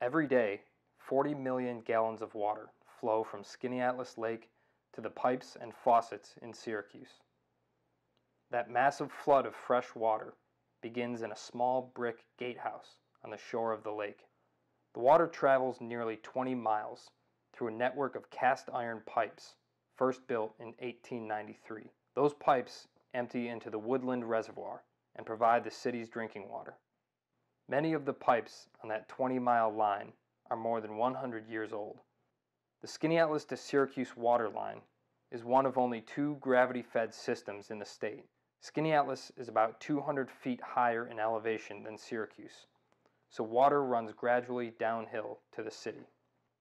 Every day, 40 million gallons of water flow from Skaneateles Lake to the pipes and faucets in Syracuse. That massive flood of fresh water begins in a small brick gatehouse on the shore of the lake. The water travels nearly 20 miles through a network of cast iron pipes, first built in 1893. Those pipes empty into the Woodland Reservoir and provide the city's drinking water. Many of the pipes on that 20 mile line are more than 100 years old. The Skaneateles to Syracuse water line is one of only two gravity fed systems in the state. Skaneateles is about 200 feet higher in elevation than Syracuse, so water runs gradually downhill to the city.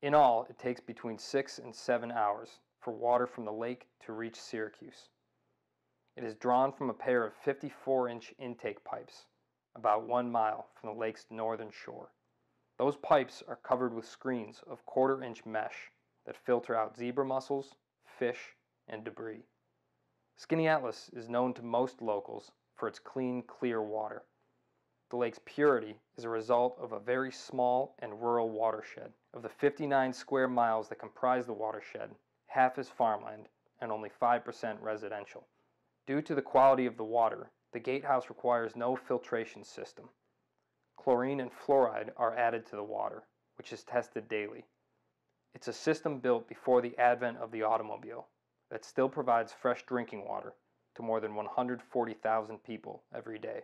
In all, it takes between six and seven hours for water from the lake to reach Syracuse. It is drawn from a pair of 54 inch intake pipes about one mile from the lake's northern shore. Those pipes are covered with screens of quarter inch mesh that filter out zebra mussels, fish, and debris. Skaneateles is known to most locals for its clean, clear water. The lake's purity is a result of a very small and rural watershed. Of the 59 square miles that comprise the watershed, half is farmland and only 5% residential. Due to the quality of the water, the gatehouse requires no filtration system. Chlorine and fluoride are added to the water, which is tested daily. It's a system built before the advent of the automobile that still provides fresh drinking water to more than 140,000 people every day.